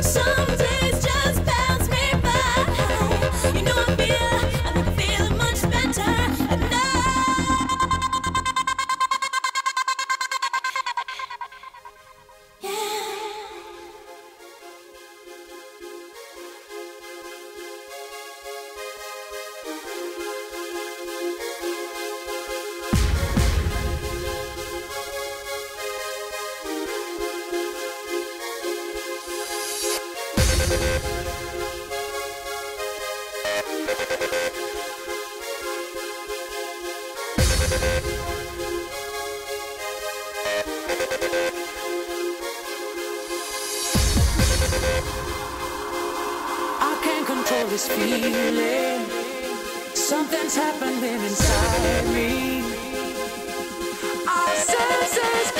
Some I can't control this feeling. Something's happening inside me. Our senses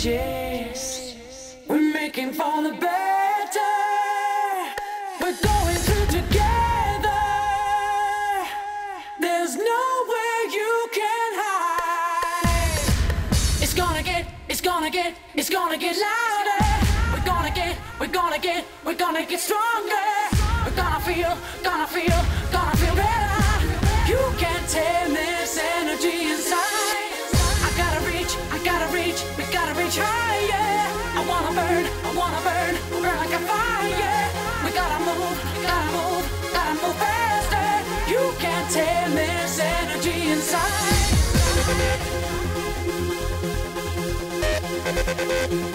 changes. We're making for the better. We're going through together. There's nowhere you can hide. It's gonna get, it's gonna get, it's gonna get louder. We're gonna get, we're gonna get, we're gonna get stronger. We're gonna feel, gonna feel. It's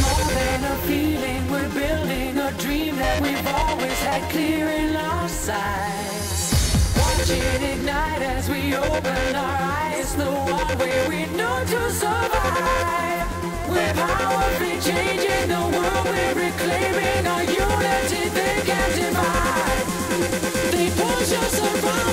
more than a feeling, we're building a dream that we've always had clear in our sights. Watch it ignite as we open our eyes, the one way we know to survive. We're powerfully changing the world, we're reclaiming our unity they can't divide. They push us around.